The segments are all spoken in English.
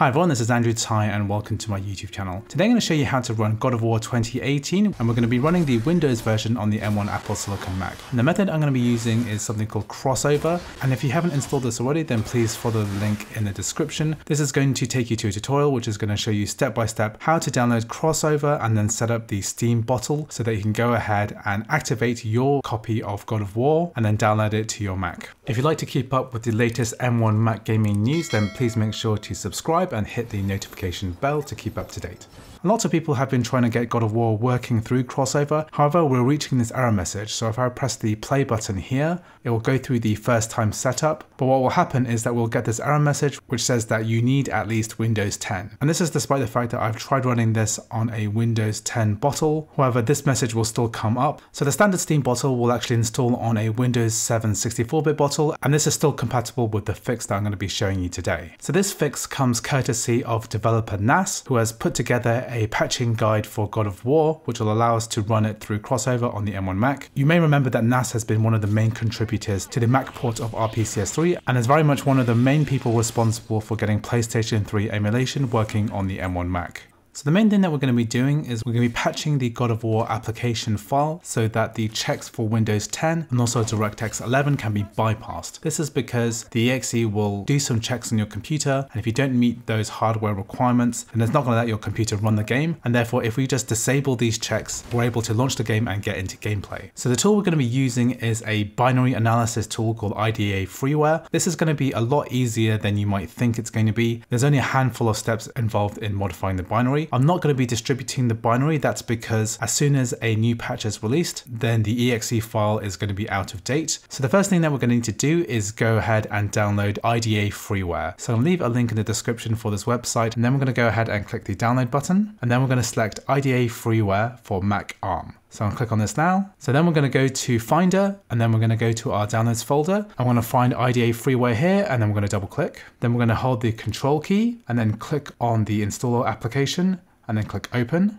Hi everyone, this is Andrew Tsai and welcome to my YouTube channel. Today I'm going to show you how to run God of War 2018 and we're going to be running the Windows version on the M1 Apple Silicon Mac. And the method I'm going to be using is something called Crossover and if you haven't installed this already then please follow the link in the description. This is going to take you to a tutorial which is going to show you step by step how to download Crossover and then set up the Steam bottle so that you can go ahead and activate your copy of God of War and then download it to your Mac. If you'd like to keep up with the latest M1 Mac gaming news then please make sure to subscribe subscribe and hit the notification bell to keep up to date. Lots of people have been trying to get God of War working through crossover, however we're reaching this error message, so if I press the play button here, it will go through the first time setup, but what will happen is that we'll get this error message which says that you need at least Windows 10. And this is despite the fact that I've tried running this on a Windows 10 bottle, however this message will still come up. So the standard Steam bottle will actually install on a Windows 7 64-bit bottle, and this is still compatible with the fix that I'm going to be showing you today. So this fix comes courtesy of developer NAS, who has put together a patching guide for God of War, which will allow us to run it through crossover on the M1 Mac. You may remember that NAS has been one of the main contributors to the Mac port of RPCS3 and is very much one of the main people responsible for getting PlayStation 3 emulation working on the M1 Mac. So the main thing that we're going to be doing is we're going to be patching the God of War application file so that the checks for Windows 10 and also DirectX 11 can be bypassed. This is because the exe will do some checks on your computer and if you don't meet those hardware requirements then it's not going to let your computer run the game and therefore if we just disable these checks we're able to launch the game and get into gameplay. So the tool we're going to be using is a binary analysis tool called IDA Freeware. This is going to be a lot easier than you might think it's going to be. There's only a handful of steps involved in modifying the binary. I'm not going to be distributing the binary. That's because as soon as a new patch is released, then the exe file is going to be out of date. So the first thing that we're going to need to do is go ahead and download IDA freeware. So I'll leave a link in the description for this website and then we're going to go ahead and click the download button and then we're going to select IDA freeware for Mac ARM. So I'll click on this now. So then we're going to go to Finder and then we're going to go to our downloads folder. I'm going to find IDA freeware here and then we're going to double click. Then we're going to hold the control key and then click on the installer application and then click open.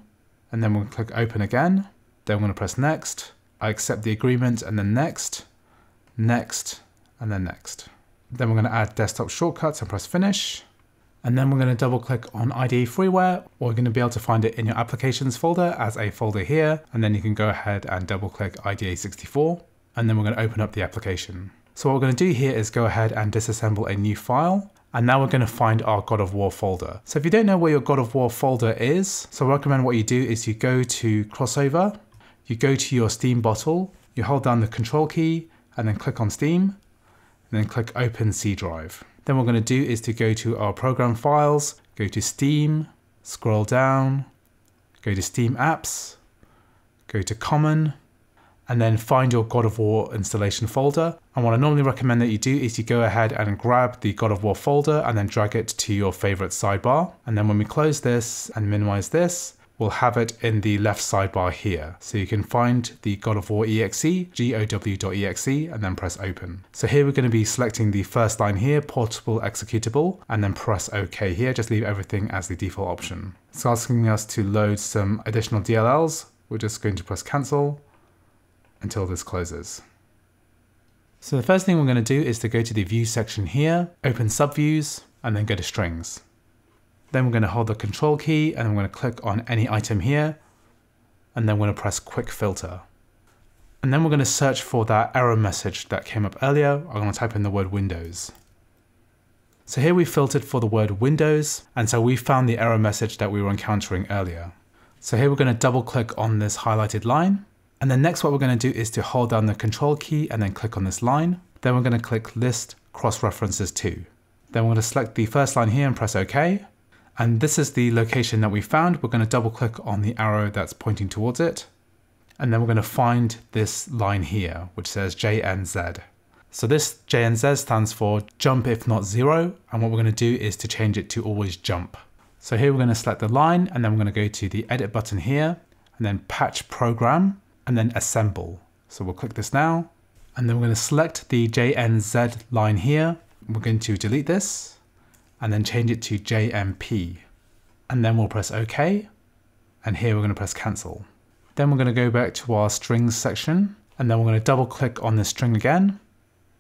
And then we'll click open again. Then we're to press next. I accept the agreement and then next, next, and then next. Then we're going to add desktop shortcuts and press finish. And then we're going to double click on IDA freeware, or you're going to be able to find it in your applications folder as a folder here. And then you can go ahead and double click IDA 64. And then we're going to open up the application. So what we're going to do here is go ahead and disassemble a new file. And now we're going to find our God of War folder. So if you don't know where your God of War folder is, so I recommend what you do is you go to crossover, you go to your Steam bottle, you hold down the control key and then click on Steam, and then click open C drive. Then what we're going to do is to go to our program files, go to Steam, scroll down, go to Steam apps, go to common, and then find your God of War installation folder. And what I normally recommend that you do is you go ahead and grab the God of War folder and then drag it to your favorite sidebar. And then when we close this and minimize this, we'll have it in the left sidebar here. So you can find the God of War exe, gow.exe, and then press open. So here we're going to be selecting the first line here, portable executable, and then press OK here. Just leave everything as the default option. It's asking us to load some additional DLLs. We're just going to press cancel until this closes. So the first thing we're going to do is to go to the view section here, open subviews, and then go to strings. Then we're going to hold the control key and I'm going to click on any item here. And then we're going to press quick filter. And then we're going to search for that error message that came up earlier. I'm going to type in the word Windows. So here we filtered for the word Windows, and so we found the error message that we were encountering earlier. So here we're going to double click on this highlighted line. And then next what we're going to do is to hold down the control key and then click on this line. Then we're going to click list cross references to. Then we're going to select the first line here and press OK. And this is the location that we found. We're going to double click on the arrow that's pointing towards it. And then we're going to find this line here, which says JNZ. So this JNZ stands for jump if not zero. And what we're going to do is to change it to always jump. So here we're going to select the line and then we're going to go to the edit button here and then patch program and then assemble. So we'll click this now and then we're going to select the JNZ line here. We're going to delete this and then change it to JMP. And then we'll press OK. And here we're going to press cancel. Then we're going to go back to our strings section and then we're going to double click on this string again.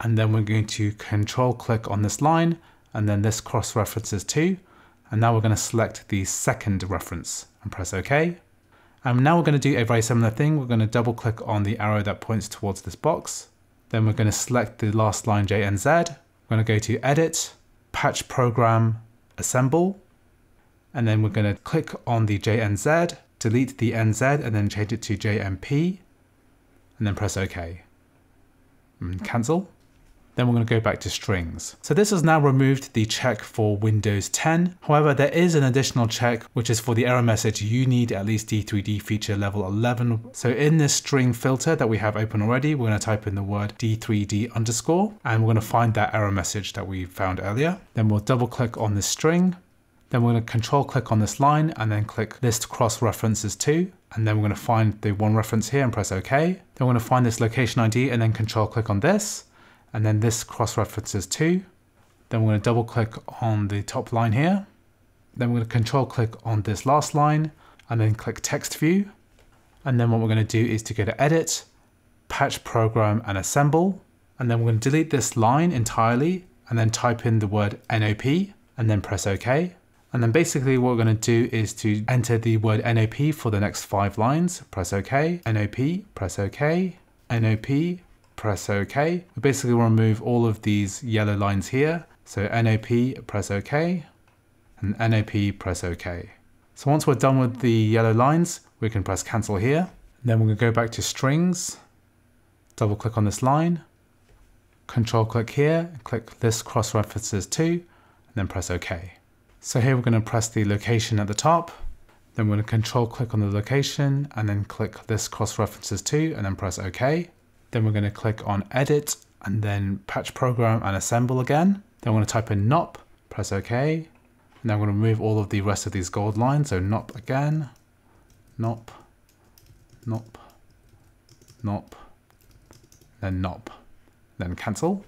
And then we're going to control click on this line and then this cross references to, And now we're going to select the second reference and press OK. And now we're going to do a very similar thing. We're going to double click on the arrow that points towards this box. Then we're going to select the last line JNZ. We're going to go to Edit, Patch Program, Assemble. And then we're going to click on the JNZ, delete the NZ and then change it to JMP. And then press OK. And cancel. Then we're going to go back to strings. So this has now removed the check for Windows 10. However, there is an additional check, which is for the error message, you need at least D3D feature level 11. So in this string filter that we have open already, we're going to type in the word D3D underscore, and we're going to find that error message that we found earlier. Then we'll double click on this string. Then we're going to control click on this line and then click list cross references to, and then we're going to find the one reference here and press OK. Then we're going to find this location ID and then control click on this and then this cross references to. Then we're going to double click on the top line here. Then we're going to control click on this last line and then click text view. And then what we're going to do is to go to edit, patch program and assemble. And then we're going to delete this line entirely and then type in the word NOP and then press OK. And then basically what we're going to do is to enter the word NOP for the next five lines. Press OK, NOP, press OK, NOP, press OK. We basically want to remove all of these yellow lines here. So NOP, press OK, and NOP, press OK. So once we're done with the yellow lines, we can press cancel here. Then we're going to go back to strings, double click on this line, control click here, click this cross references to, and then press OK. So here we're going to press the location at the top, then we're going to control click on the location and then click this cross references to and then press OK. Then we're going to click on edit and then patch program and assemble again. Then we're going to type in NOP, press OK. Now I'm going to remove all of the rest of these gold lines. So NOP again, NOP, NOP, NOP, then NOP, then cancel.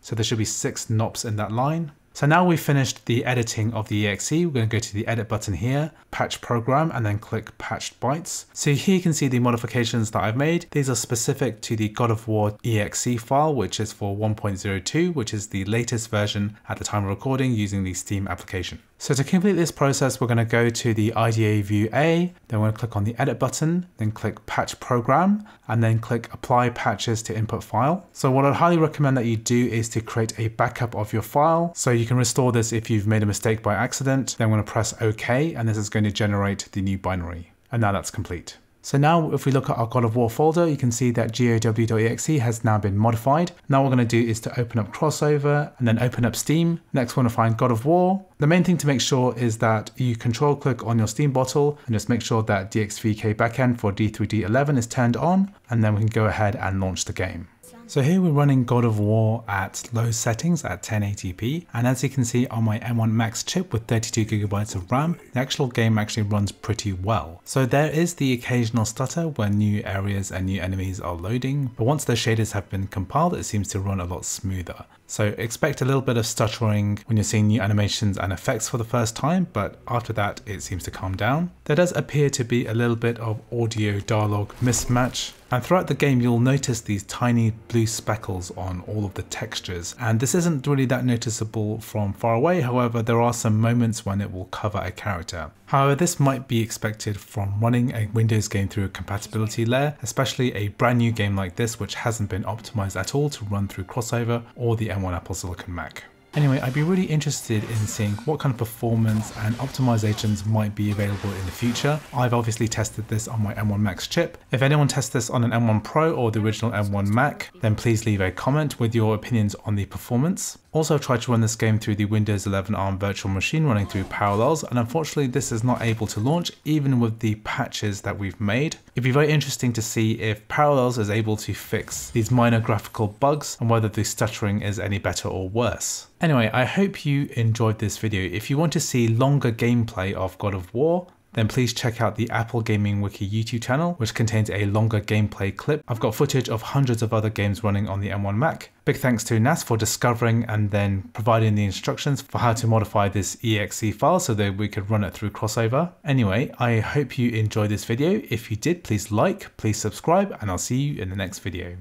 So there should be six NOPs in that line. So now we've finished the editing of the exe, we're going to go to the edit button here, patch program, and then click patched bytes. So here you can see the modifications that I've made. These are specific to the God of War exe file, which is for 1.02, which is the latest version at the time of recording using the Steam application. So to complete this process, we're going to go to the IDA view A, then we're going to click on the edit button, then click patch program, and then click apply patches to input file. So what I'd highly recommend that you do is to create a backup of your file. So you can restore this if you've made a mistake by accident. Then I'm going to press OK, and this is going to generate the new binary. And now that's complete. So now if we look at our God of War folder, you can see that GOW.exe has now been modified. Now what we're going to do is to open up crossover and then open up Steam. Next we're going to find God of War. The main thing to make sure is that you control click on your Steam bottle and just make sure that DXVK backend for D3D11 is turned on and then we can go ahead and launch the game. So here we're running God of War at low settings at 1080p and as you can see on my M1 Max chip with 32GB of RAM, the actual game actually runs pretty well. So there is the occasional stutter when new areas and new enemies are loading, but once the shaders have been compiled it seems to run a lot smoother. So expect a little bit of stuttering when you're seeing new animations and effects for the first time, but after that it seems to calm down. There does appear to be a little bit of audio dialogue mismatch and throughout the game you'll notice these tiny blue speckles on all of the textures and this isn't really that noticeable from far away however there are some moments when it will cover a character. However this might be expected from running a Windows game through a compatibility layer, especially a brand new game like this which hasn't been optimized at all to run through crossover or the M1 Apple Silicon Mac. Anyway, I'd be really interested in seeing what kind of performance and optimizations might be available in the future. I've obviously tested this on my M1 Max chip. If anyone tests this on an M1 Pro or the original M1 Mac, then please leave a comment with your opinions on the performance. Also I tried to run this game through the Windows 11 ARM virtual machine running through Parallels and unfortunately this is not able to launch even with the patches that we've made. It'd be very interesting to see if Parallels is able to fix these minor graphical bugs and whether the stuttering is any better or worse. Anyway, I hope you enjoyed this video. If you want to see longer gameplay of God of War, then please check out the Apple Gaming Wiki YouTube channel, which contains a longer gameplay clip. I've got footage of hundreds of other games running on the M1 Mac. Big thanks to NAS for discovering and then providing the instructions for how to modify this exe file so that we could run it through crossover. Anyway, I hope you enjoyed this video. If you did, please like, please subscribe, and I'll see you in the next video.